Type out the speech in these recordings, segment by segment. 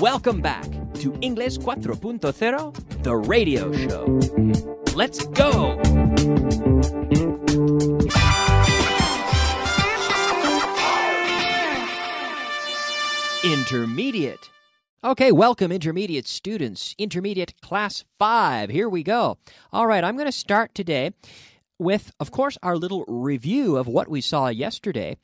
Welcome back to Inglés 4.0, the radio show. Let's go! Intermediate. Okay, welcome, intermediate students. Intermediate class five. Here we go. All right, I'm going to start today with, of course, our little review of what we saw yesterday.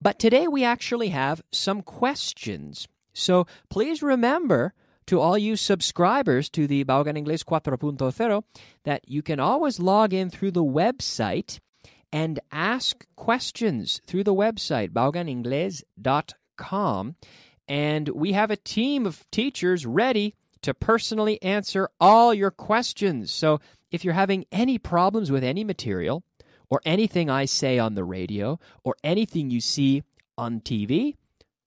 But today we actually have some questions. So please remember to all you subscribers to the Vaughan Inglés 4.0 that you can always log in through the website and ask questions through the website, vaughaningles.com. And we have a team of teachers ready to personally answer all your questions. So if you're having any problems with any material, or anything I say on the radio, or anything you see on TV,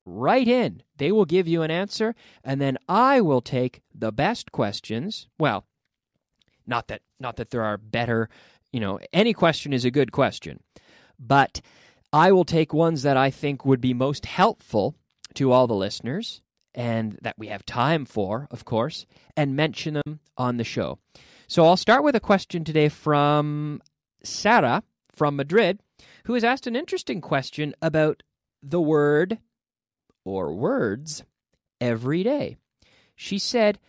write in. They will give you an answer, and then I will take the best questions. Well, not that not that there are better, you know, any question is a good question, but I will take ones that I think would be most helpful to all the listeners and that we have time for, of course, and mention them on the show. So I'll start with a question today from Sarah from Madrid, who has asked an interesting question about the word or words every day. She said,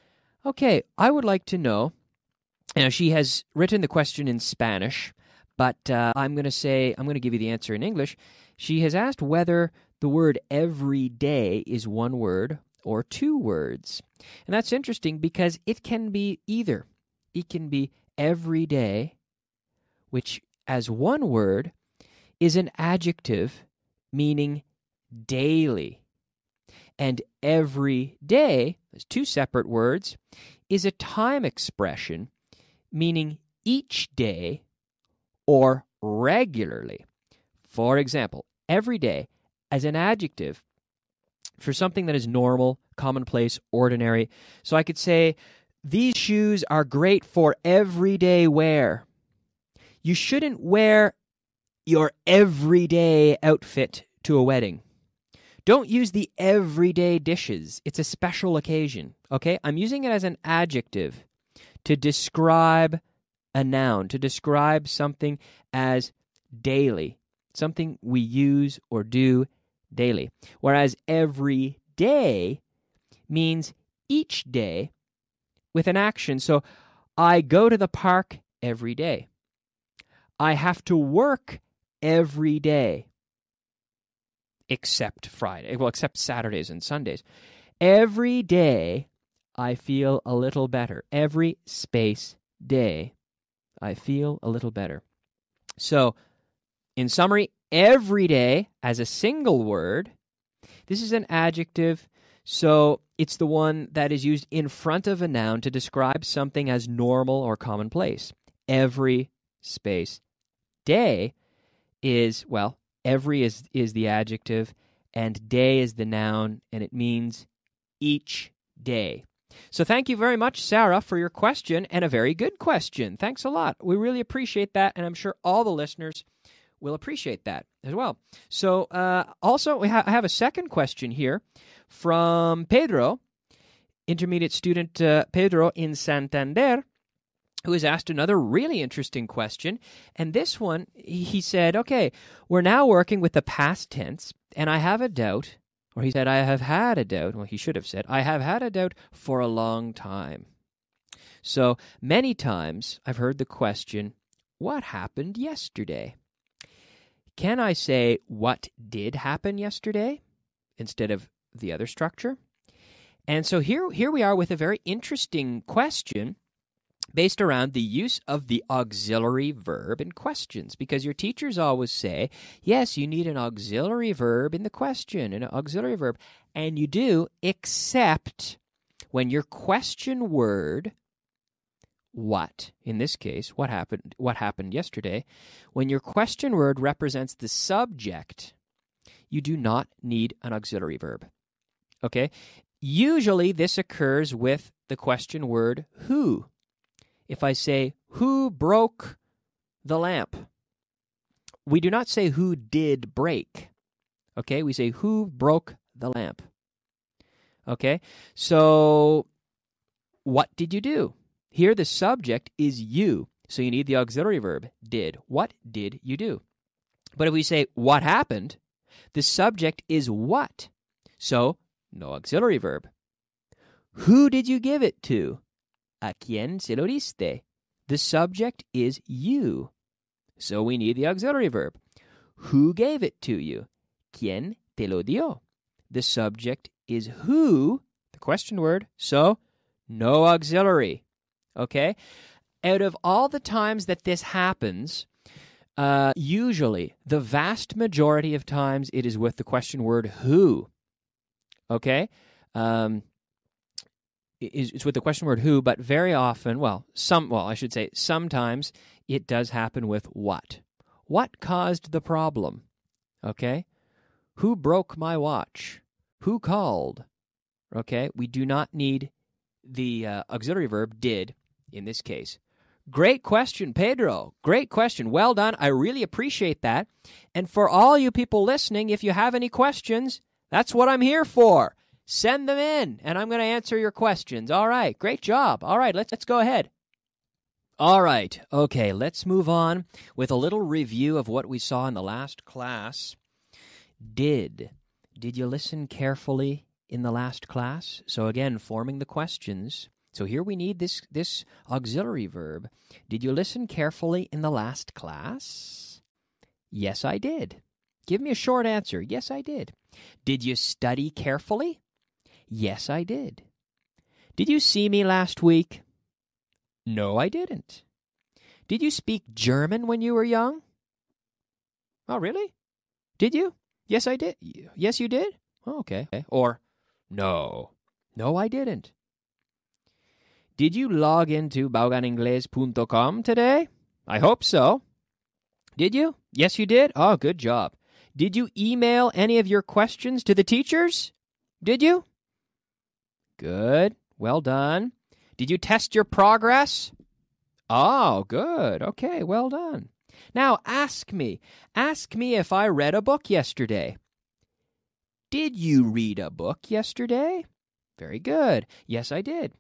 Okay, I would like to know. Now, she has written the question in Spanish, but uh, I'm going to say, I'm going to give you the answer in English. She has asked whether the word every day is one word or two words. And that's interesting because it can be either. It can be every day, which as one word is an adjective meaning daily. And every day, as two separate words, is a time expression meaning each day or regularly. For example, every day as an adjective for something that is normal, commonplace, ordinary. So I could say, these shoes are great for everyday wear. You shouldn't wear your everyday outfit to a wedding. Don't use the everyday dishes. It's a special occasion. Okay? I'm using it as an adjective to describe a noun, to describe something as daily, something we use or do daily. Whereas every day means each day with an action. So I go to the park every day. I have to work every day except Friday, well, except Saturdays and Sundays. Every day I feel a little better. Every space day I feel a little better. So, in summary, every day as a single word, this is an adjective. So, it's the one that is used in front of a noun to describe something as normal or commonplace. Every space day is, well, every is, is the adjective, and day is the noun, and it means each day. So thank you very much, Sarah, for your question, and a very good question. Thanks a lot. We really appreciate that, and I'm sure all the listeners will appreciate that as well. So uh, also, we ha- I have a second question here from Pedro, intermediate student uh, Pedro in Santander who has asked another really interesting question. And this one, he said, okay, we're now working with the past tense, and I have a doubt, or he said, I have had a doubt. Well, he should have said, I have had a doubt for a long time. So many times I've heard the question, what happened yesterday? Can I say, what did happen yesterday instead of the other structure? And so here, here we are with a very interesting question based around the use of the auxiliary verb in questions because your teachers always say, yes, you need an auxiliary verb in the question, an auxiliary verb, and you do, except when your question word what in this case what happened what happened yesterday when your question word represents the subject you do not need an auxiliary verb okay? Usually this occurs with the question word who if I say, Who broke the lamp? We do not say, Who did break? Okay, we say, Who broke the lamp? Okay? So, what did you do? Here, the subject is you. So, you need the auxiliary verb, did. What did you do? But if we say, what happened? The subject is what. So, no auxiliary verb. Who did you give it to? ¿A quién se lo diste? The subject is you. So we need the auxiliary verb. Who gave it to you? ¿Quién te lo dio? The subject is who, the question word, so no auxiliary. Okay? Out of all the times that this happens, uh, usually, the vast majority of times, it is with the question word who. Okay? Um, it's with the question word who, but very often, well, some, well, I should say sometimes it does happen with what. What caused the problem? Okay? Who broke my watch? Who called? Okay? We do not need the uh, auxiliary verb did in this case. Great question, Pedro. Great question. Well done. I really appreciate that. And for all you people listening, if you have any questions, that's what I'm here for. Send them in, and I'm going to answer your questions. All right, great job. All right, let's, let's go ahead. All right, okay, let's move on with a little review of what we saw in the last class. Did. Did you listen carefully in the last class? So, again, forming the questions. So, here we need this, this auxiliary verb. Did you listen carefully in the last class? Yes, I did. Give me a short answer. Yes, I did. Did you study carefully? Yes, I did. Did you see me last week? No, I didn't. Did you speak German when you were young? Oh, really? Did you? Yes, I did. Yes, you did? Oh, okay. Or, no. No, I didn't. Did you log into vaughaningles.com today? I hope so. Did you? Yes, you did? Oh, good job. Did you email any of your questions to the teachers? Did you? Good. Well done. Did you test your progress? Oh, good. Okay, well done. Now ask me. Ask me if I read a book yesterday. Did you read a book yesterday? Very good. Yes, I did.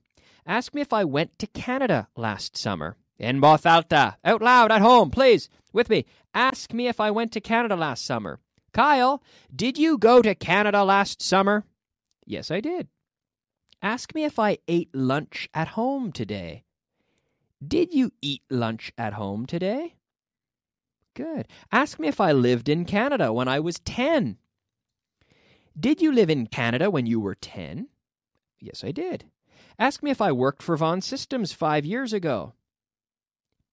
Ask me if I went to Canada last summer. En voz alta. Out loud at home, please. With me. Ask me if I went to Canada last summer. Kyle, did you go to Canada last summer? Yes, I did. Ask me if I ate lunch at home today. Did you eat lunch at home today? Good. Ask me if I lived in Canada when I was 10. Did you live in Canada when you were 10? Yes, I did. Ask me if I worked for Vaughan Systems five years ago.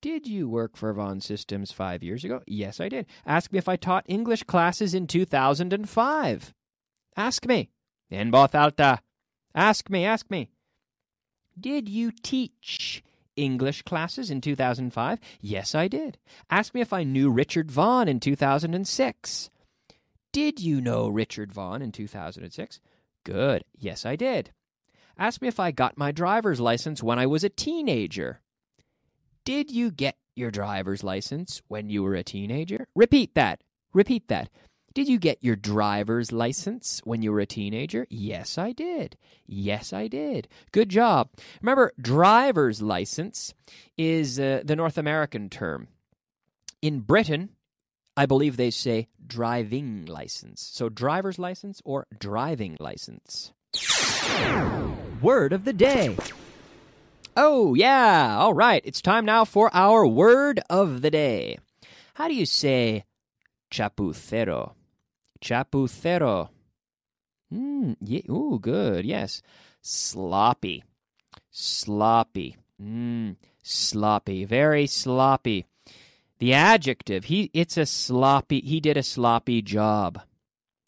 Did you work for Vaughan Systems five years ago? Yes, I did. Ask me if I taught English classes in 2005. Ask me. En voz alta. Ask me, ask me. Did you teach English classes in 2005? Yes, I did. Ask me if I knew Richard Vaughan in 2006. Did you know Richard Vaughan in 2006? Good. Yes, I did. Ask me if I got my driver's license when I was a teenager. Did you get your driver's license when you were a teenager? Repeat that. Repeat that. Did you get your driver's license when you were a teenager? Yes, I did. Yes, I did. Good job. Remember, driver's license is uh, the North American term. In Britain, I believe they say driving license. So, driver's license or driving license. Word of the day. Oh, yeah. All right. It's time now for our word of the day. How do you say chapucero? Chapucero. Mm, yeah, ooh, good. Yes. Sloppy. Sloppy. Mm, sloppy. Very sloppy. The adjective, he it's a sloppy he did a sloppy job.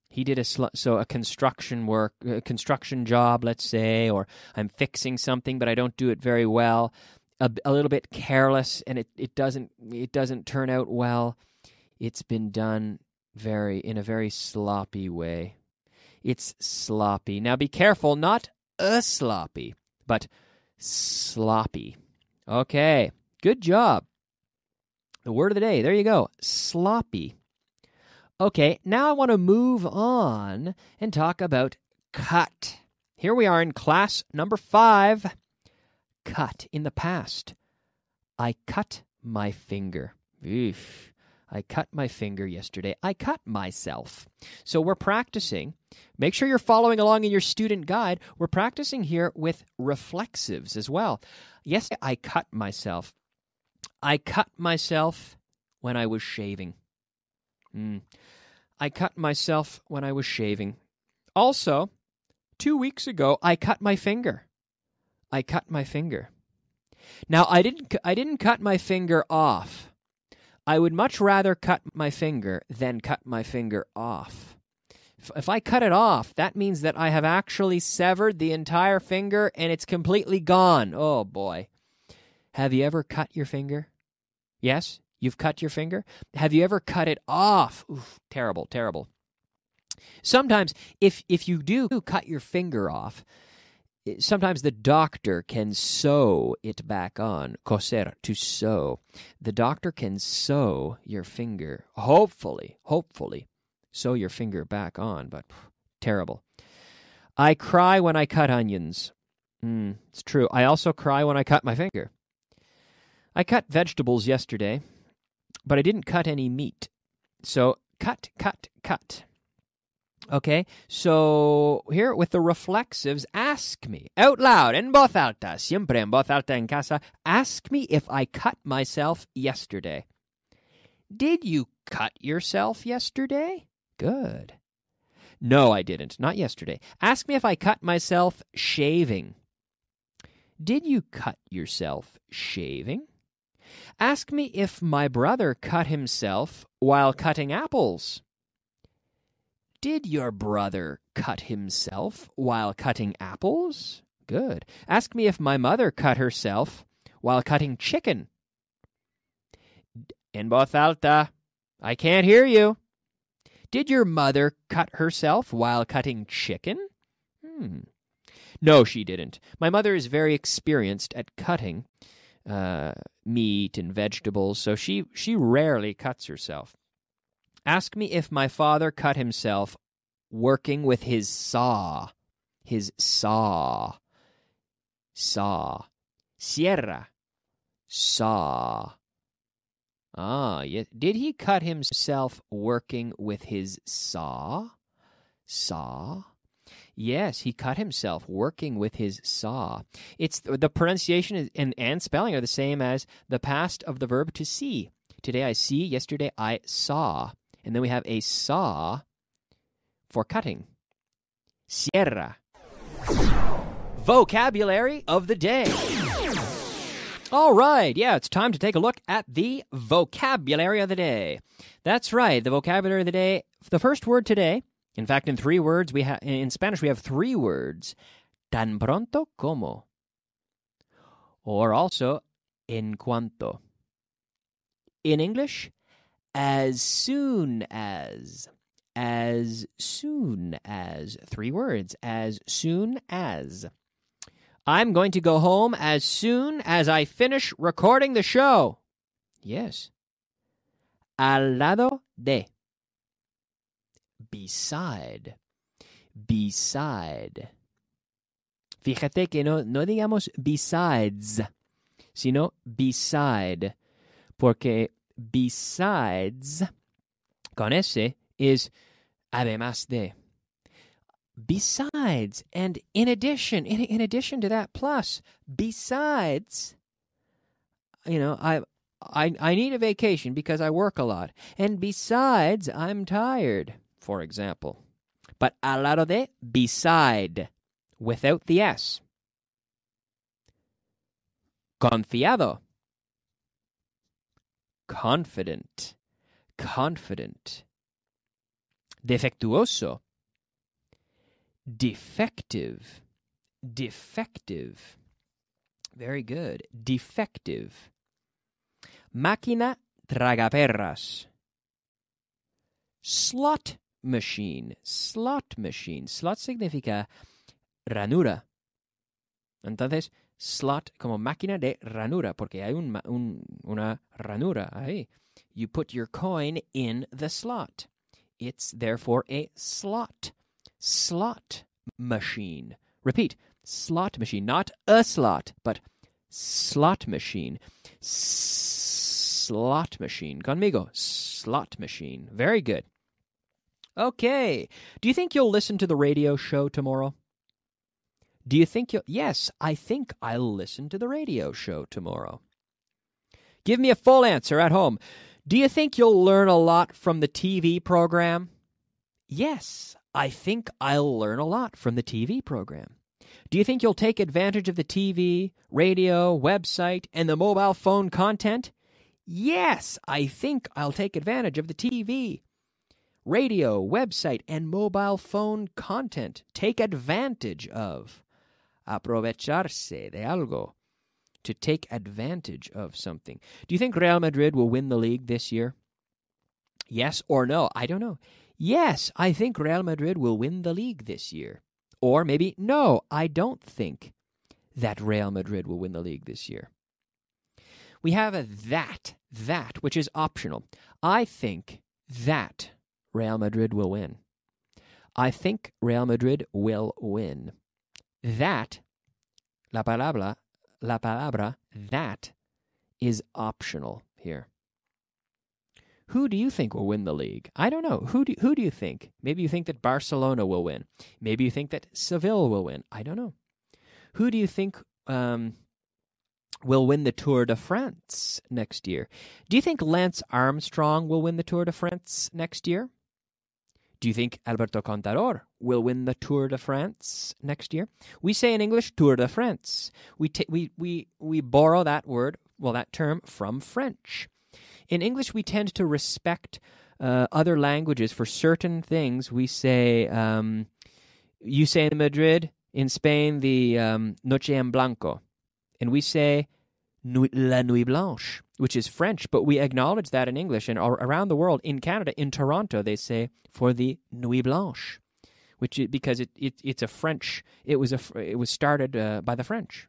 He did a sl- so a construction work a construction job, let's say, or I'm fixing something but I don't do it very well. A, a little bit careless and it, it doesn't it doesn't turn out well. It's been done very in a very sloppy way. It's sloppy. Now be careful, not a sloppy, but sloppy. Okay, good job. The word of the day. There you go. Sloppy. Okay, now I want to move on and talk about cut. here we are in class number five. Cut in the past. I cut my finger. Eesh. I cut my finger yesterday. I cut myself. So we're practicing. Make sure you're following along in your student guide. We're practicing here with reflexives as well. Yes, I cut myself. I cut myself when I was shaving. Mm. I cut myself when I was shaving. Also, two weeks ago, I cut my finger. I cut my finger. Now, I didn't, I didn't cut my finger off. I would much rather cut my finger than cut my finger off. If, I cut it off, that means that I have actually severed the entire finger and it's completely gone. Oh boy. Have you ever cut your finger? Yes, you've cut your finger. Have you ever cut it off? Oof, terrible, terrible. Sometimes, if if you do cut your finger off, sometimes the doctor can sew it back on. Coser, to sew. The doctor can sew your finger. Hopefully, hopefully, sew your finger back on, but terrible. I cry when I cut onions. Mm, it's true. I also cry when I cut my finger. I cut vegetables yesterday, but I didn't cut any meat. So cut, cut, cut. Okay, so here with the reflexives, ask me out loud, en voz alta, siempre en voz alta en casa, ask me if I cut myself yesterday. Did you cut yourself yesterday? Good. No, I didn't. Not yesterday. Ask me if I cut myself shaving. Did you cut yourself shaving? Ask me if my brother cut himself while cutting apples. Did your brother cut himself while cutting apples? Good. Ask me if my mother cut herself while cutting chicken. En voz alta. I can't hear you. Did your mother cut herself while cutting chicken? Hmm. No, she didn't. My mother is very experienced at cutting uh, meat and vegetables, so she, she rarely cuts herself. Ask me if my father cut himself working with his saw. His saw. Saw. Sierra. Saw. Ah, yes. Did he cut himself working with his saw? Saw? Yes, he cut himself working with his saw. It's the pronunciation is, and, and spelling are the same as the past of the verb to see. Today I see, yesterday I saw. And then we have a saw for cutting. Sierra. Vocabulary of the day. All right, yeah, it's time to take a look at the vocabulary of the day. That's right, the vocabulary of the day. The first word today, in fact, in three words, we have in Spanish we have three words: tan pronto como, or also en cuanto. In English, as soon as. As soon as. Three words. As soon as. I'm going to go home as soon as I finish recording the show. Yes. Al lado de. Beside. Beside. Fíjate que no, no digamos besides, sino beside, porque besides, con ese, is además de. Besides, and in addition, in, in addition to that, plus, besides, you know, I, I, I need a vacation because I work a lot. And besides, I'm tired, for example. But al lado de, beside, without the S. Confiado confident, confident. Defectuoso, defective, defective. Very good. Defective. Máquina tragaperras. Slot machine. Slot machine. Slot significa ranura. Entonces, slot como máquina de ranura, porque hay un, un, una ranura ahí. You put your coin in the slot. It's therefore a slot. Slot machine. Repeat, slot machine, not a slot, but slot machine. Slot machine. Conmigo, slot machine. Very good. Okay. Do you think you'll listen to the radio show tomorrow? Do you think you'll. Yes, I think I'll listen to the radio show tomorrow. Give me a full answer at home. Do you think you'll learn a lot from the TV program? Yes, I think I'll learn a lot from the TV program. Do you think you'll take advantage of the TV, radio, website, and the mobile phone content? Yes, I think I'll take advantage of the TV, radio, website, and mobile phone content. Take advantage of. Aprovecharse de algo. To take advantage of something. Do you think Real Madrid will win the league this year? Yes or no? I don't know. Yes, I think Real Madrid will win the league this year. Or maybe, no, I don't think that Real Madrid will win the league this year. We have a that, that, which is optional. I think that Real Madrid will win. I think Real Madrid will win. That, la palabra, la palabra, that is optional here. Who do you think will win the league? I don't know. Who do, who do you think? Maybe you think that Barcelona will win. Maybe you think that Seville will win. I don't know. Who do you think um, will win the Tour de France next year? Do you think Lance Armstrong will win the Tour de France next year? Do you think Alberto Contador will win the Tour de France next year? We say in English Tour de France. We, t- we, we, we borrow that word, well, that term from French. In English, we tend to respect uh, other languages for certain things. We say, um, you say in Madrid, in Spain, the um, Noche en Blanco. And we say La Nuit Blanche, which is French, but we acknowledge that in English. And around the world, in Canada, in Toronto, they say for the Nuit Blanche, which is, because it, it it's a French. It was a it was started uh, by the French.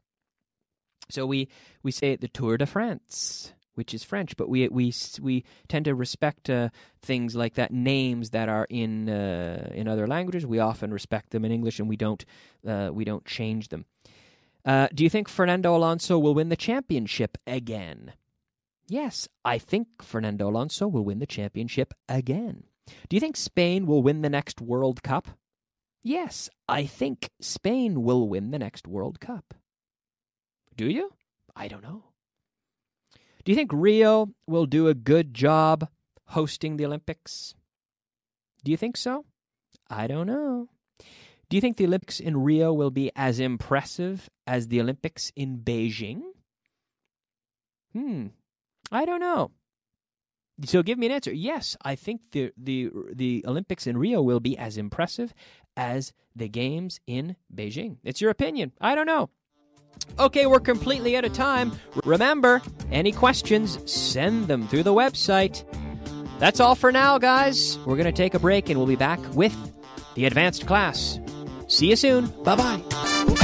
So we we say the Tour de France, which is French, but we we we tend to respect uh, things like that, names that are in uh, in other languages. We often respect them in English, and we don't uh, we don't change them. Uh, do you think Fernando Alonso will win the championship again? Yes, I think Fernando Alonso will win the championship again. Do you think Spain will win the next World Cup? Yes, I think Spain will win the next World Cup. Do you? I don't know. Do you think Rio will do a good job hosting the Olympics? Do you think so? I don't know. Do you think the Olympics in Rio will be as impressive as the Olympics in Beijing? Hmm. I don't know. So give me an answer. Yes, I think the the the Olympics in Rio will be as impressive as the games in Beijing. It's your opinion. I don't know. Okay, we're completely out of time. Remember, any questions, send them through the website. That's all for now, guys. We're going to take a break and we'll be back with the advanced class. See you soon. Bye bye.